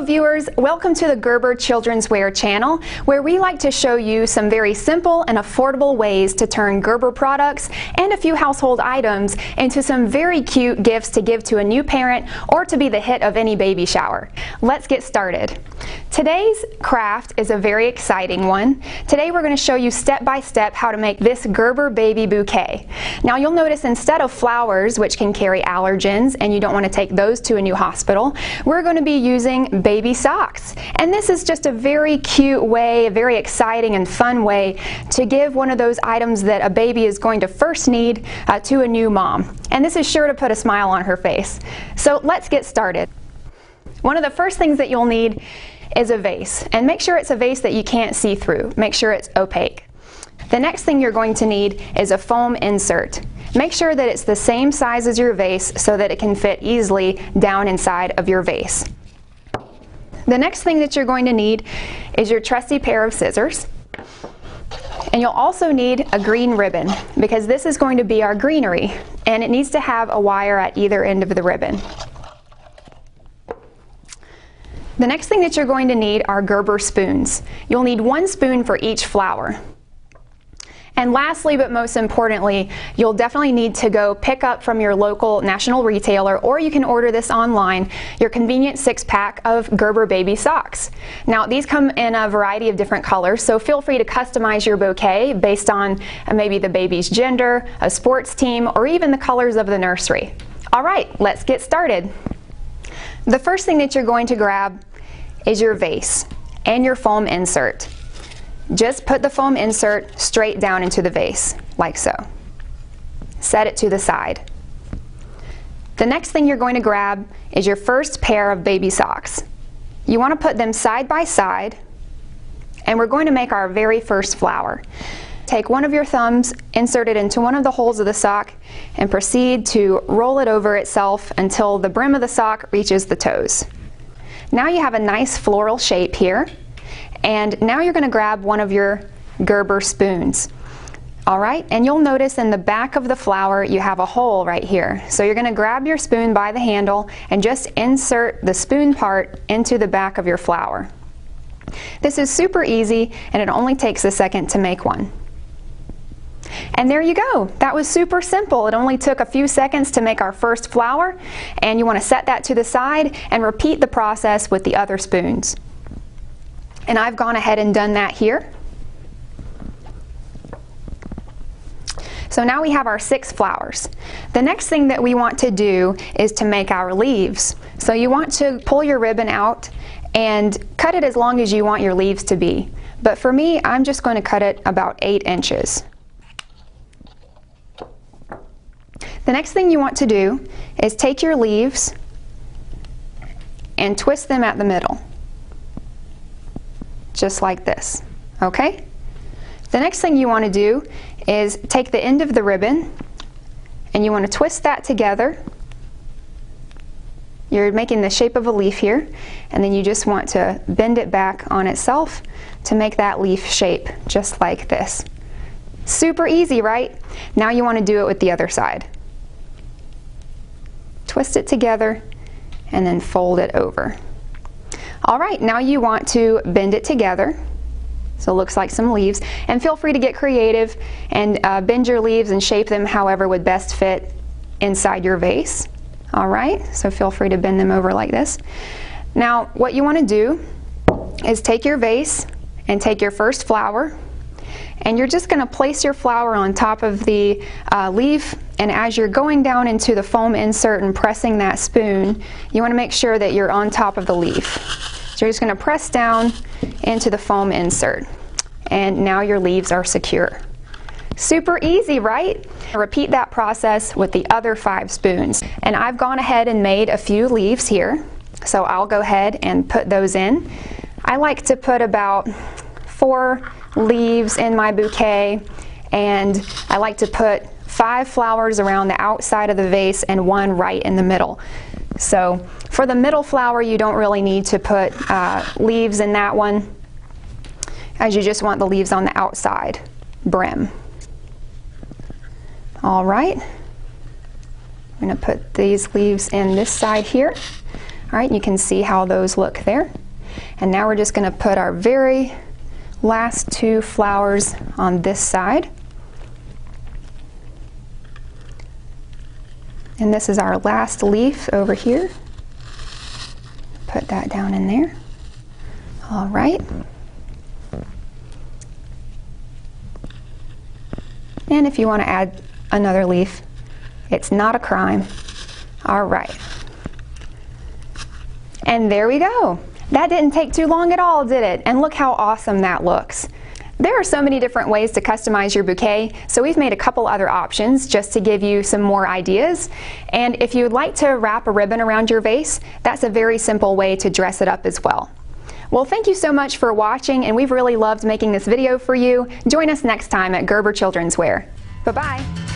Hello viewers, welcome to the Gerber Childrenswear channel where we like to show you some very simple and affordable ways to turn Gerber products and a few household items into some very cute gifts to give to a new parent or to be the hit of any baby shower. Let's get started. Today's craft is a very exciting one. Today we're going to show you step by step how to make this Gerber baby bouquet. Now you'll notice instead of flowers which can carry allergens and you don't want to take those to a new hospital, we're going to be using baby socks. And this is just a very cute way, a very exciting and fun way to give one of those items that a baby is going to first need uh, to a new mom. And this is sure to put a smile on her face. So let's get started. One of the first things that you'll need is a vase. And make sure it's a vase that you can't see through. Make sure it's opaque. The next thing you're going to need is a foam insert. Make sure that it's the same size as your vase so that it can fit easily down inside of your vase. The next thing that you're going to need is your trusty pair of scissors. And you'll also need a green ribbon because this is going to be our greenery and it needs to have a wire at either end of the ribbon. The next thing that you're going to need are Gerber spoons. You'll need one spoon for each flower. And lastly, but most importantly, you'll definitely need to go pick up from your local national retailer, or you can order this online, your convenient six pack of Gerber baby socks. Now, these come in a variety of different colors, so feel free to customize your bouquet based on uh, maybe the baby's gender, a sports team, or even the colors of the nursery. All right, let's get started. The first thing that you're going to grab is your vase and your foam insert. Just put the foam insert straight down into the vase, like so. Set it to the side. The next thing you're going to grab is your first pair of baby socks. You want to put them side by side, and we're going to make our very first flower. Take one of your thumbs, insert it into one of the holes of the sock, and proceed to roll it over itself until the brim of the sock reaches the toes. Now you have a nice floral shape here. And now you're going to grab one of your Gerber spoons. All right, and you'll notice in the back of the flower you have a hole right here. So you're going to grab your spoon by the handle and just insert the spoon part into the back of your flower. This is super easy and it only takes a second to make one. And there you go. That was super simple. It only took a few seconds to make our first flower and you want to set that to the side and repeat the process with the other spoons. And I've gone ahead and done that here. So now we have our six flowers. The next thing that we want to do is to make our leaves. So you want to pull your ribbon out and cut it as long as you want your leaves to be. But for me, I'm just going to cut it about eight inches. The next thing you want to do is take your leaves and twist them at the middle just like this, okay? The next thing you want to do is take the end of the ribbon and you want to twist that together. You're making the shape of a leaf here and then you just want to bend it back on itself to make that leaf shape just like this. Super easy, right? Now you want to do it with the other side. Twist it together and then fold it over. All right, now you want to bend it together. So it looks like some leaves. And feel free to get creative and uh, bend your leaves and shape them however would best fit inside your vase. All right, so feel free to bend them over like this. Now, what you want to do is take your vase and take your first flower and you're just going to place your flower on top of the uh, leaf and as you're going down into the foam insert and pressing that spoon you want to make sure that you're on top of the leaf so you're just going to press down into the foam insert and now your leaves are secure Super easy, right? Repeat that process with the other five spoons. And I've gone ahead and made a few leaves here. So I'll go ahead and put those in. I like to put about four leaves in my bouquet and I like to put five flowers around the outside of the vase and one right in the middle. So for the middle flower you don't really need to put uh, leaves in that one as you just want the leaves on the outside brim. All right, I'm going to put these leaves in this side here. All right, you can see how those look there. And now we're just going to put our very last two flowers on this side. And this is our last leaf over here. Put that down in there. All right. And if you want to add another leaf, it's not a crime. All right. And there we go. That didn't take too long at all, did it? And look how awesome that looks. There are so many different ways to customize your bouquet, so we've made a couple other options just to give you some more ideas. And if you would like to wrap a ribbon around your vase, that's a very simple way to dress it up as well. Well, thank you so much for watching, and we've really loved making this video for you. Join us next time at Gerber Childrenswear. Bye-bye.